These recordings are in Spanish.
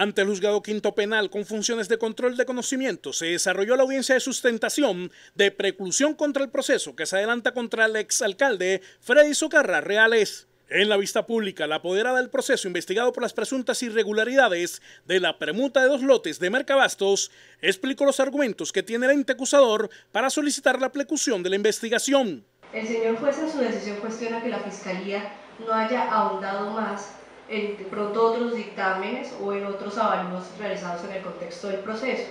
Ante el juzgado quinto penal con funciones de control de conocimiento se desarrolló la audiencia de sustentación de preclusión contra el proceso que se adelanta contra el exalcalde Freddy Socarra Reales. En la vista pública, la apoderada del proceso investigado por las presuntas irregularidades de la permuta de dos lotes de Mercabastos explicó los argumentos que tiene el ente acusador para solicitar la preclusión de la investigación. El señor juez en su decisión cuestiona que la Fiscalía no haya ahondado más en de pronto otros dictámenes o en otros avalúos realizados en el contexto del proceso.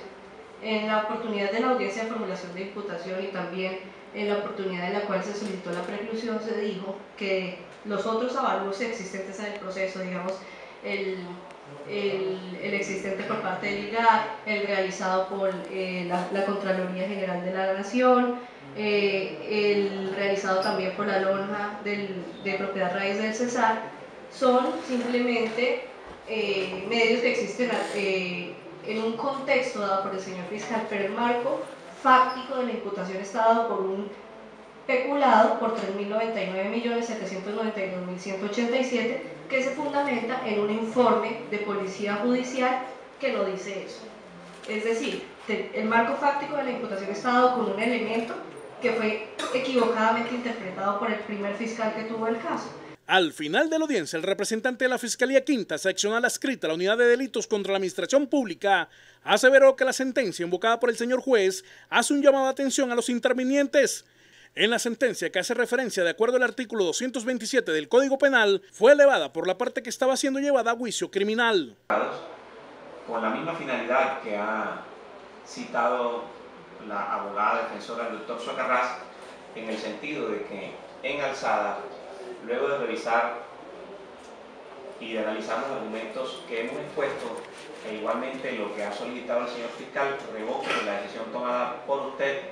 En la oportunidad de la audiencia de formulación de imputación y también en la oportunidad en la cual se solicitó la preclusión se dijo que los otros avalúos existentes en el proceso, digamos, el, el, el existente por parte del IGAC, el realizado por eh, la, la, Contraloría General de la Nación, eh, el realizado también por la lonja del, de propiedad raíz del Cesar, son simplemente eh, medios que existen eh, en un contexto dado por el señor fiscal, pero el marco fáctico de la imputación está dado por un peculado por 3.099.792.187 que se fundamenta en un informe de policía judicial que no dice eso. Es decir, el marco fáctico de la imputación está dado con un elemento que fue equivocadamente interpretado por el primer fiscal que tuvo el caso. Al final de la audiencia, el representante de la Fiscalía Quinta, seccional adscrita a la Unidad de Delitos contra la Administración Pública, aseveró que la sentencia invocada por el señor juez hace un llamado de atención a los intervinientes. En la sentencia que hace referencia de acuerdo al artículo 227 del Código Penal, fue elevada por la parte que estaba siendo llevada a juicio criminal. Con la misma finalidad que ha citado la abogada defensora del doctor Socarrás, en el sentido de que en alzada luego de revisar y de analizar los argumentos que hemos expuesto e igualmente lo que ha solicitado el señor fiscal, revoco la decisión tomada por usted